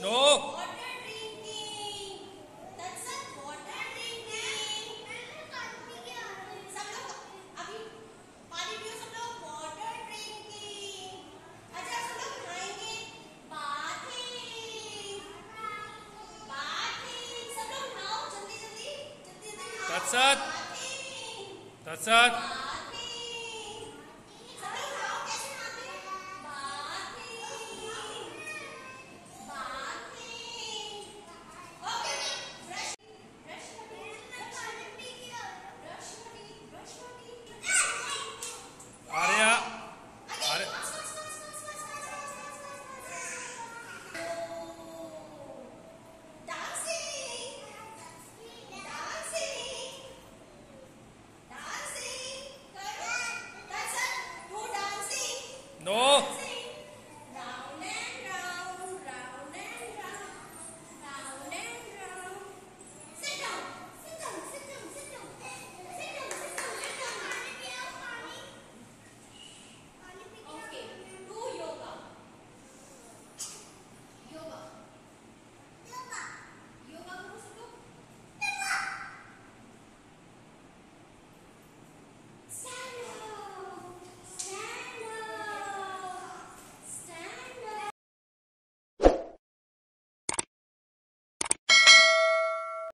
No. That's it. That's it. 九